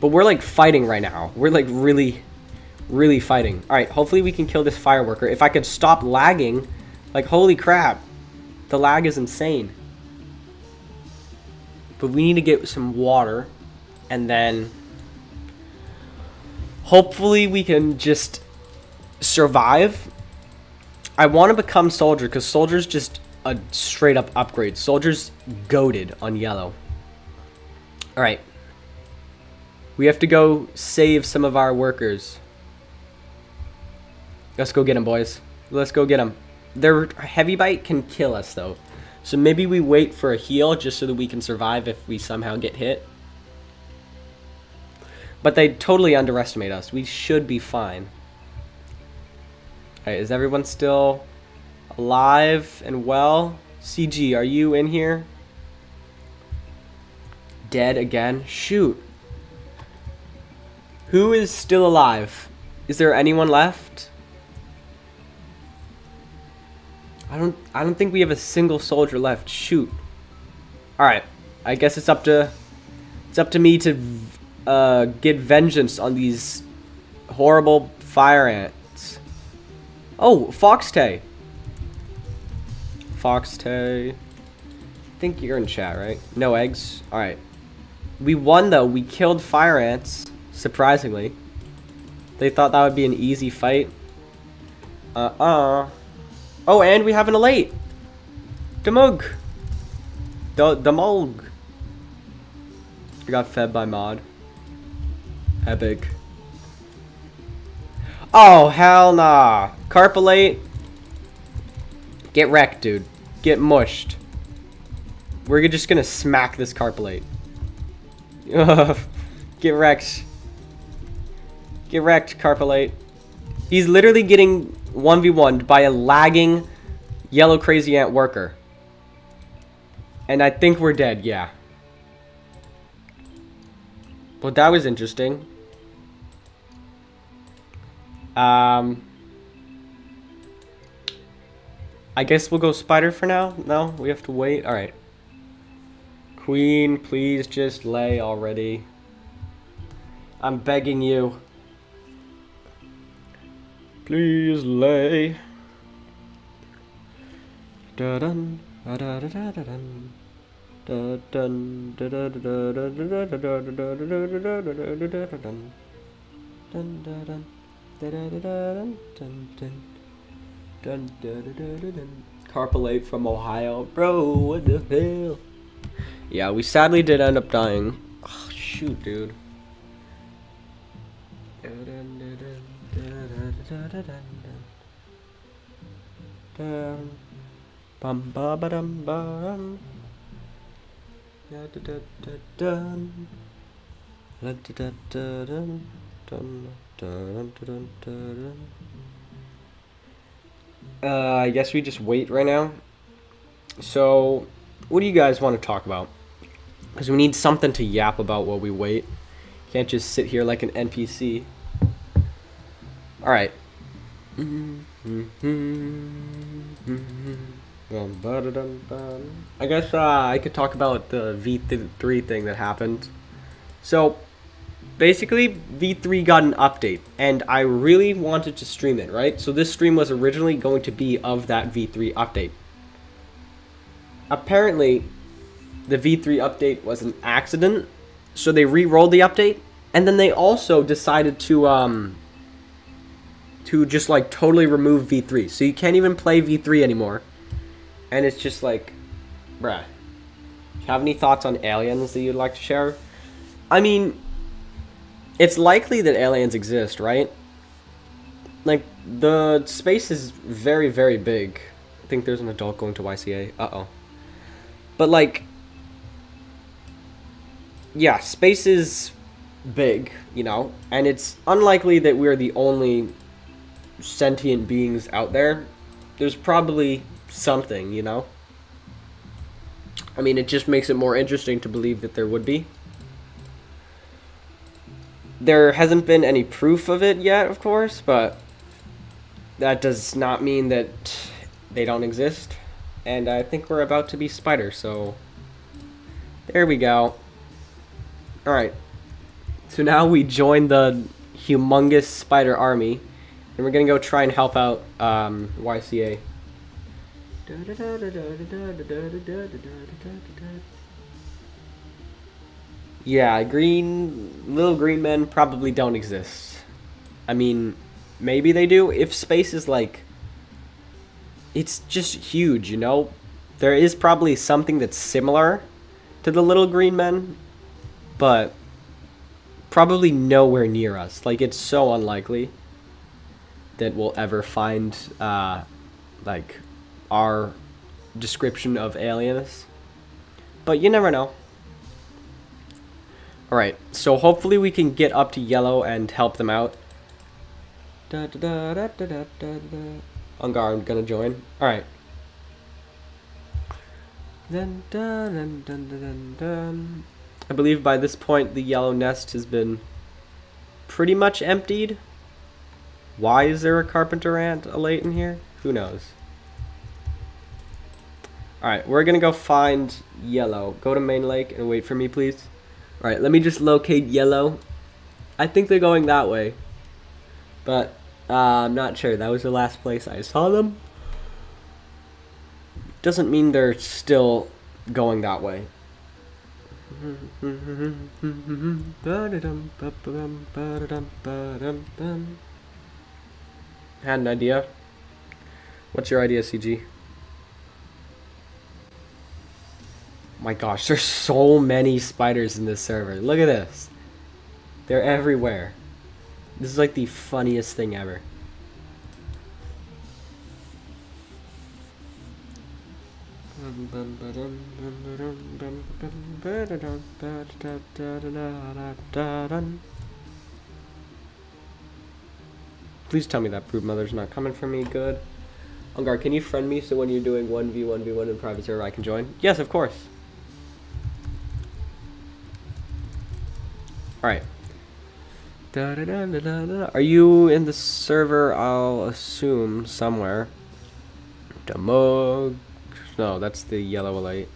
But we're, like, fighting right now. We're, like, really, really fighting. Alright, hopefully we can kill this fireworker. If I could stop lagging, like, holy crap. The lag is insane. But we need to get some water. And then... Hopefully we can just survive. I want to become soldier because soldier's just a straight up upgrade. Soldier's goaded on yellow. Alright. We have to go save some of our workers. Let's go get them, boys. Let's go get them. Their heavy bite can kill us, though. So maybe we wait for a heal just so that we can survive if we somehow get hit. But they totally underestimate us. We should be fine. Alright, is everyone still alive and well? CG, are you in here? Dead again? Shoot. Who is still alive? Is there anyone left? I don't I don't think we have a single soldier left. Shoot. All right. I guess it's up to it's up to me to uh, get vengeance on these horrible fire ants. Oh, Foxtay. Foxtay. I think you're in chat, right? No eggs. All right. We won though. We killed fire ants. Surprisingly. They thought that would be an easy fight. Uh-uh. Oh, and we have an elite. Demug. The Demog. I got fed by mod. Epic. Oh, hell nah. Carpalate. Get wrecked, dude. Get mushed. We're just gonna smack this Carpalate. Get wrecked. Get wrecked, Carpalate. He's literally getting 1v1'd by a lagging yellow crazy ant worker. And I think we're dead, yeah. But that was interesting. Um, I guess we'll go spider for now. No, we have to wait. All right. Queen, please just lay already. I'm begging you. Please lay. Da dun da da da da da dun. Da dun da da da da da da da da da da da da da da da dun. Dun da dun da da da da dun dun dun dun da da da da dun. Carpalate from Ohio. Bro, what the hell? Yeah, we sadly did end up dying. Oh, shoot, dude. Uh, I guess we just wait right now. So, what do you guys want to talk about? Because we need something to yap about while we wait. Can't just sit here like an NPC. Alright. I guess uh, I could talk about the V3 thing that happened. So, basically, V3 got an update, and I really wanted to stream it, right? So this stream was originally going to be of that V3 update. Apparently, the V3 update was an accident, so they re-rolled the update, and then they also decided to um to just like totally remove V3. So you can't even play V3 anymore. And it's just like, bruh. Have any thoughts on aliens that you'd like to share? I mean, it's likely that aliens exist, right? Like, the space is very, very big. I think there's an adult going to YCA. Uh-oh. But, like, yeah, space is big, you know, and it's unlikely that we're the only sentient beings out there. There's probably something, you know? I mean, it just makes it more interesting to believe that there would be. There hasn't been any proof of it yet, of course, but that does not mean that they don't exist. And I think we're about to be spiders, so there we go. Alright. So now we join the humongous spider army. And we're gonna go try and help out um, YCA. Yeah, green little green men probably don't exist. I mean, maybe they do. If space is like, it's just huge, you know. There is probably something that's similar to the little green men, but probably nowhere near us. Like it's so unlikely that we'll ever find uh, like our description of aliens. But you never know. Alright, so hopefully we can get up to yellow and help them out. Da, da, da. Ungar, I'm gonna join. Alright. I believe by this point the yellow nest has been pretty much emptied. Why is there a carpenter ant alate in here? Who knows? Alright, we're gonna go find yellow. Go to main lake and wait for me, please. Alright, let me just locate yellow. I think they're going that way. But, uh, I'm not sure. That was the last place I saw them. Doesn't mean they're still going that way. Had an idea. What's your idea, CG? My gosh, there's so many spiders in this server. Look at this. They're everywhere. This is like the funniest thing ever. Please tell me that Brood Mother's not coming for me. Good. Ungar, can you friend me so when you're doing 1v1v1 in private server I can join? Yes, of course. Alright. Are you in the server, I'll assume, somewhere? Demog. No, that's the yellow light.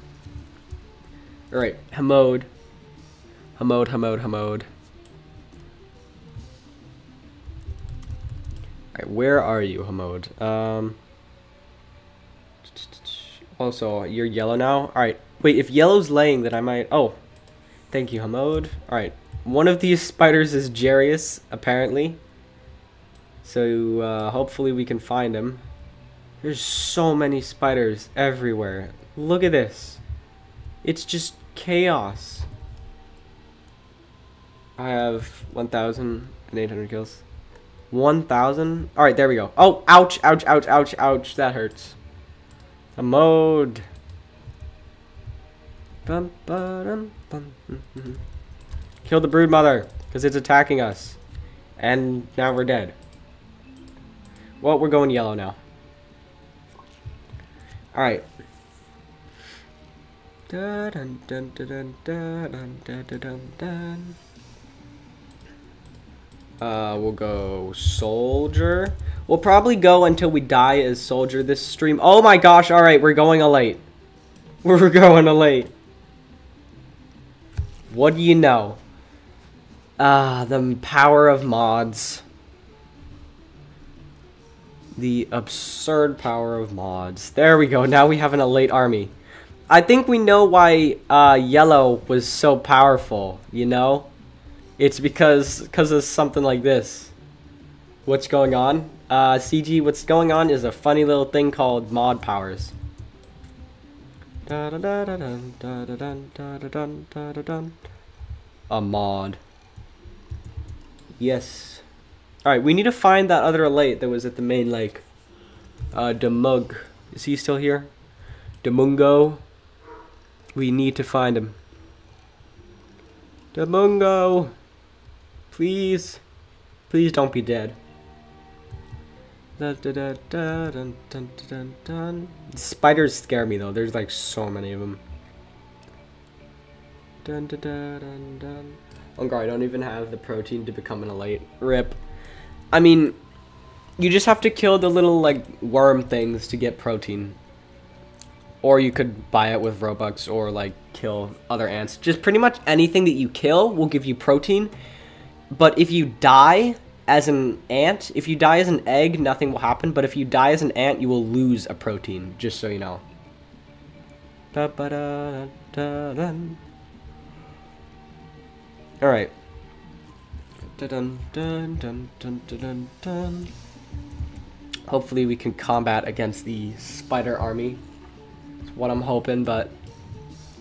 Alright, Hamode. Hamode, Hamode, Hamode. Alright, where are you, Hamode? Um, also, you're yellow now? Alright, wait, if yellow's laying, then I might... Oh, thank you, Hamode. Alright, one of these spiders is Jarius, apparently. So, uh, hopefully we can find him. There's so many spiders everywhere. Look at this. It's just chaos. I have 1,800 kills. 1,000? Alright, there we go. Oh, ouch, ouch, ouch, ouch, ouch. That hurts. A mode. Bum, ba, bum, mm-hmm. Kill the brood mother, because it's attacking us. And now we're dead. Well, we're going yellow now. Alright. Dun, dun, dun, dun, dun, dun, dun, dun. Uh, we'll go soldier. We'll probably go until we die as soldier this stream. Oh my gosh, alright, we're going alate. We're going alate. What do you know? Ah, the power of mods. The absurd power of mods. There we go, now we have an elite army. I think we know why uh, yellow was so powerful, you know? It's because because of something like this. What's going on? Uh, CG, what's going on is a funny little thing called mod powers. A mod. Yes. Alright, we need to find that other elite that was at the main lake. Uh, Demug. Is he still here? Demungo. We need to find him. Demungo! Please. Please don't be dead. Spiders scare me though. There's like so many of them. Dun, dun, dun, dun. Oh god, I don't even have the protein to become an elite. Rip. I mean, you just have to kill the little like worm things to get protein. Or you could buy it with Robux or like kill other ants. Just pretty much anything that you kill will give you protein but if you die as an ant, if you die as an egg, nothing will happen. But if you die as an ant, you will lose a protein, just so you know. Alright. Hopefully we can combat against the spider army. That's what I'm hoping, but...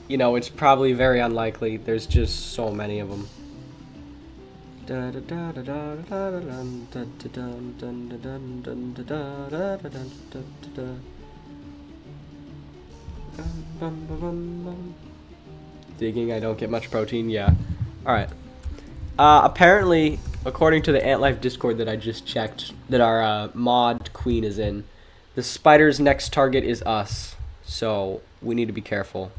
You know, it's probably very unlikely. There's just so many of them. Digging, I don't get much protein, yeah. Alright. Uh, apparently, according to the Ant Life Discord that I just checked, that our uh, mod queen is in, the spider's next target is us. So, we need to be careful.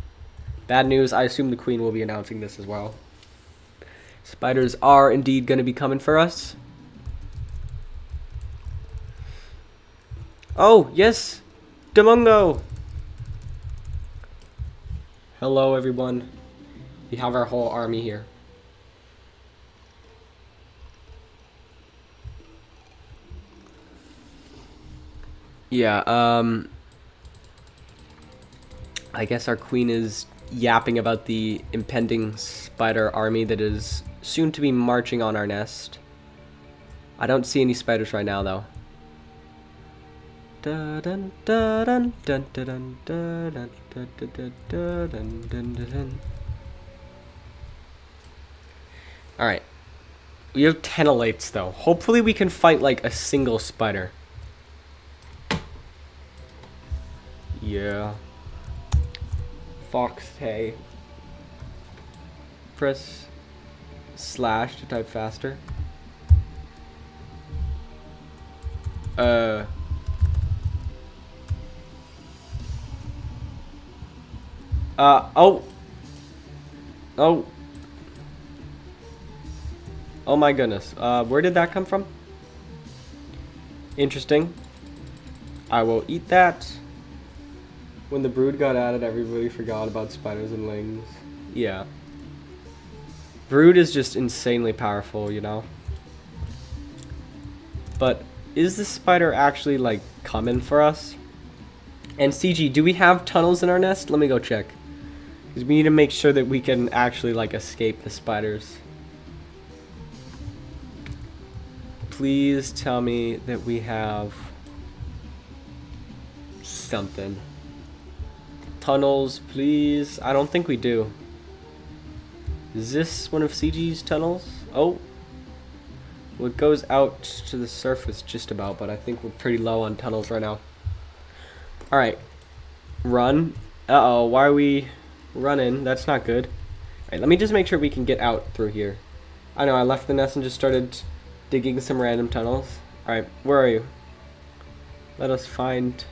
Bad news, I assume the queen will be announcing this as well. Spiders are indeed going to be coming for us. Oh, yes! Demungo! Hello, everyone. We have our whole army here. Yeah, um... I guess our queen is yapping about the impending spider army that is soon to be marching on our nest. I don't see any spiders right now, though. Alright. We have 10 elites, though. Hopefully we can fight, like, a single spider. Yeah. Fox, hey. Press slash to type faster. Uh. Uh, oh. Oh. Oh my goodness. Uh, where did that come from? Interesting. I will eat that. When the brood got added, everybody forgot about spiders and lings. Yeah. Brood is just insanely powerful, you know? But is the spider actually, like, coming for us? And CG, do we have tunnels in our nest? Let me go check. Because we need to make sure that we can actually, like, escape the spiders. Please tell me that we have something. Tunnels, please. I don't think we do. Is this one of CG's tunnels? Oh. Well, it goes out to the surface just about, but I think we're pretty low on tunnels right now. Alright. Run. Uh-oh, why are we running? That's not good. Alright, let me just make sure we can get out through here. I know, I left the nest and just started digging some random tunnels. Alright, where are you? Let us find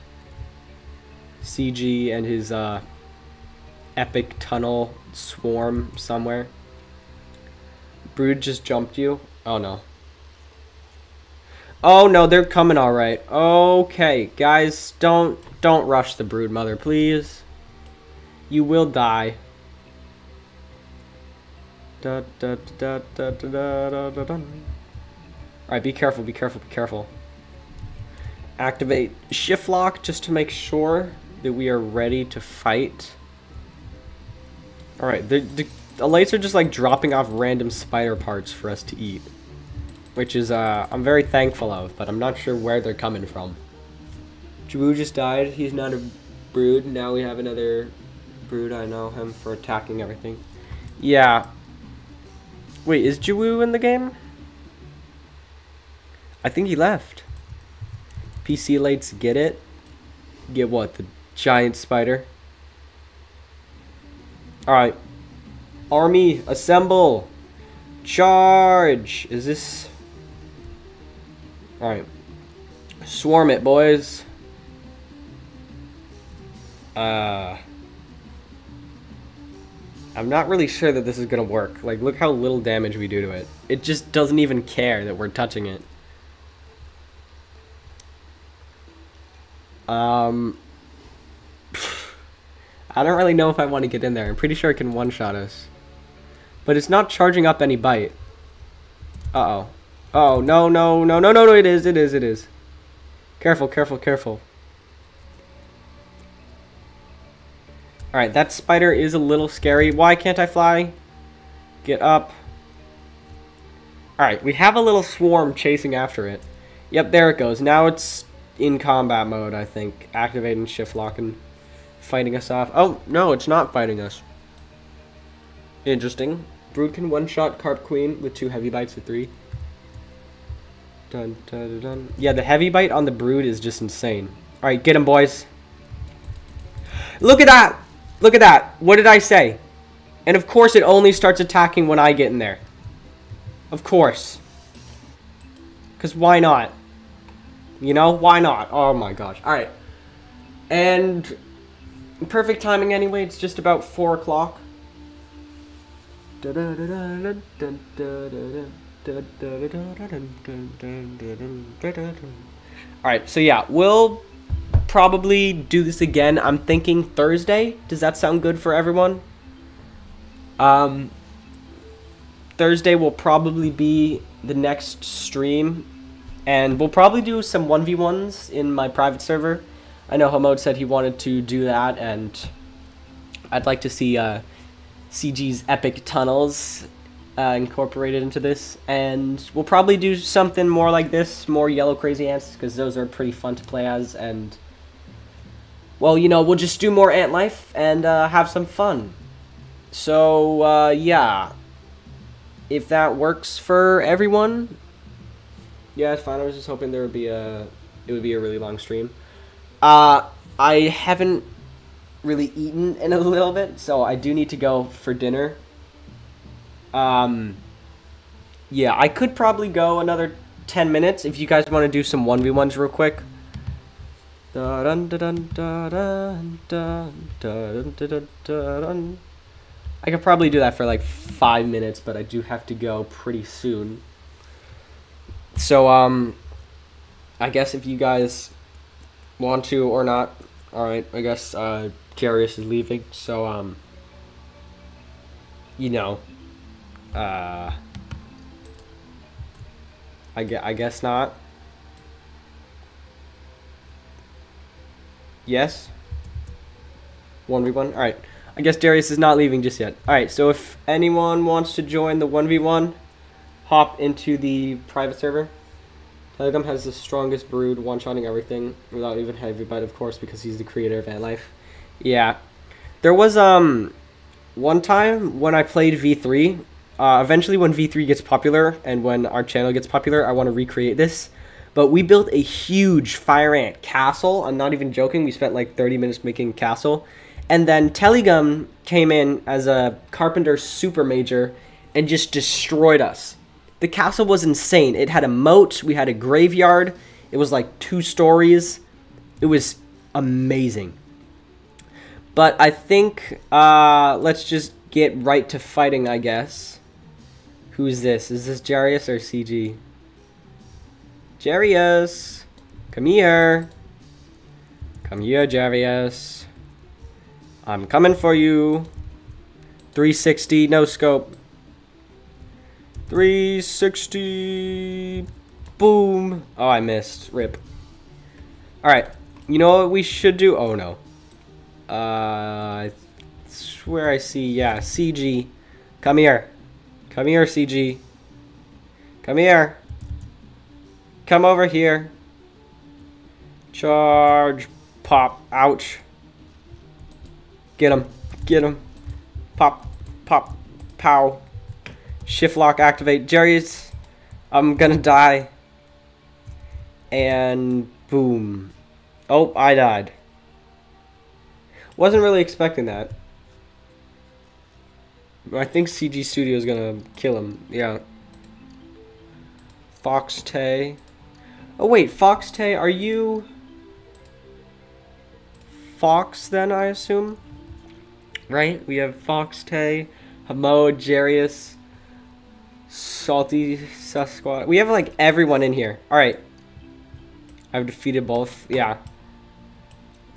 CG and his uh, epic tunnel swarm somewhere. Brood just jumped you? Oh, no. Oh, no, they're coming all right. Okay, guys, don't don't rush the Brood Mother, please. You will die. All right, be careful, be careful, be careful. Activate shift lock just to make sure that we are ready to fight. All right, the, the the lights are just like dropping off random spider parts for us to eat which is uh, I'm very thankful of, but I'm not sure where they're coming from. Jabu just died. He's not a brood. Now we have another brood. I know him for attacking everything. Yeah. Wait, is Jawu in the game? I think he left. PC lights get it. Get what? The giant spider? Alright. Army, assemble! Charge! Is this... Alright. Swarm it, boys. Uh... I'm not really sure that this is to work. Like, look how little damage we do to it. It just doesn't even care that we're touching it. Um... I don't really know if I want to get in there. I'm pretty sure it can one-shot us. But it's not charging up any bite. Uh-oh. Oh, no, no, no, no, no, no, it is, it is, it is. Careful, careful, careful. Alright, that spider is a little scary. Why can't I fly? Get up. Alright, we have a little swarm chasing after it. Yep, there it goes. Now it's in combat mode, I think. Activating shift lock and fighting us off. Oh, no, it's not fighting us. Interesting. Brood can one-shot Carp Queen with two heavy bites of three. Dun, dun, dun, Yeah, the heavy bite on the brood is just insane. Alright, get him, boys. Look at that! Look at that. What did I say? And of course it only starts attacking when I get in there. Of course. Because why not? You know, why not? Oh my gosh. Alright. And perfect timing anyway. It's just about 4 o'clock. Alright, so yeah, we'll probably do this again. I'm thinking Thursday. Does that sound good for everyone? Um, Thursday will probably be the next stream. And we'll probably do some 1v1s in my private server. I know Hamod said he wanted to do that, and I'd like to see uh, CG's epic tunnels uh, incorporated into this. And we'll probably do something more like this, more Yellow Crazy Ants, because those are pretty fun to play as. And, well, you know, we'll just do more Ant Life and uh, have some fun. So, uh, yeah. If that works for everyone, yeah, it's fine. I was just hoping there would be a, it would be a really long stream. Uh, I haven't really eaten in a little bit, so I do need to go for dinner. Um, yeah, I could probably go another 10 minutes if you guys want to do some 1v1s real quick. I could probably do that for like five minutes, but I do have to go pretty soon. So, um, I guess if you guys want to or not, alright, I guess, uh, Jarius is leaving, so, um, you know, uh, I, guess, I guess not. Yes? 1v1? Alright. I guess Darius is not leaving just yet. Alright, so if anyone wants to join the 1v1, hop into the private server. Telegum has the strongest brood, one-shotting everything without even heavy bite, of course, because he's the creator of Ant Life. Yeah. There was, um, one time when I played V3, uh, eventually when V3 gets popular and when our channel gets popular, I want to recreate this. But we built a huge fire ant castle. I'm not even joking. We spent like 30 minutes making castle. And then Telegum came in as a carpenter super major and just destroyed us. The castle was insane. It had a moat, we had a graveyard. It was like two stories. It was amazing. But I think uh, let's just get right to fighting, I guess. Who's this? Is this Jarius or CG? Jarius! Come here! Come here, Jarius. I'm coming for you. 360, no scope. 360. Boom. Oh, I missed. Rip. Alright. You know what we should do? Oh, no. Uh, I swear I see. Yeah, CG. Come here. Come here, CG. Come here. Come over here. Charge. Pop. Ouch. Get him. Get him. Pop. Pop. Pow. Shift lock activate. Jarius, I'm gonna die. And boom. Oh, I died. Wasn't really expecting that. I think CG Studio is gonna kill him. Yeah. Fox Tay. Oh wait, Fox Tay, are you Fox then? I assume. Right? We have Fox Tay, Hamo, Jarius. Salty Sasquatch. We have like everyone in here. Alright. I've defeated both. Yeah.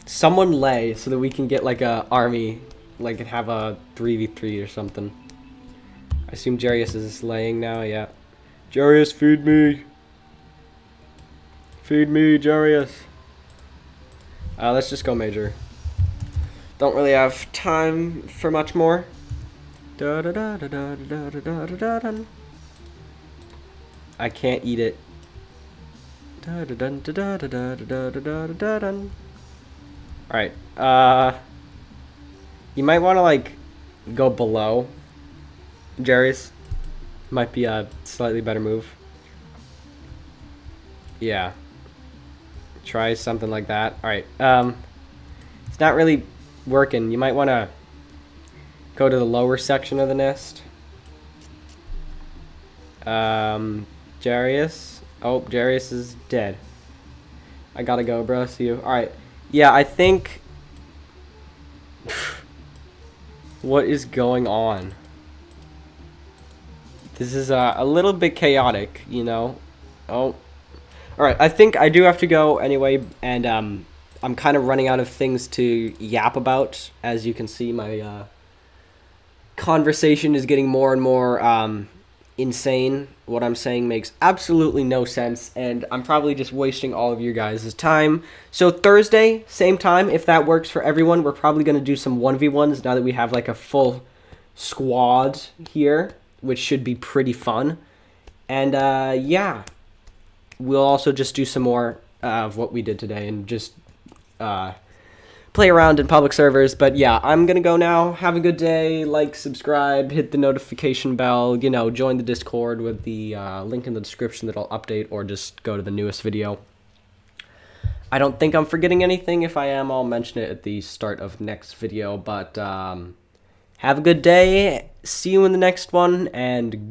Someone lay so that we can get like a army. Like and have a 3v3 or something. I assume Jarius is laying now. Yeah. Jarius, feed me. Feed me, Jarius. Uh, let's just go major. Don't really have time for much more. Da da da da da da da da da da. I can't eat it. Alright, uh... You might want to, like, go below Jarius. Might be a slightly better move. Yeah. Try something like that. Alright, um... It's not really working. You might want to go to the lower section of the nest. Um... Jarius. Oh, Jarius is dead. I gotta go, bro. See you. Alright. Yeah, I think... what is going on? This is uh, a little bit chaotic, you know? Oh. Alright, I think I do have to go anyway, and um, I'm kind of running out of things to yap about. As you can see, my uh, conversation is getting more and more... Um, insane. What I'm saying makes absolutely no sense, and I'm probably just wasting all of your guys' time. So Thursday, same time, if that works for everyone, we're probably going to do some 1v1s now that we have like a full squad here, which should be pretty fun. And uh, yeah, we'll also just do some more uh, of what we did today and just... Uh, play around in public servers. But yeah, I'm gonna go now. Have a good day. Like, subscribe, hit the notification bell. You know, join the Discord with the uh, link in the description that I'll update, or just go to the newest video. I don't think I'm forgetting anything. If I am, I'll mention it at the start of next video. But um, have a good day. See you in the next one, and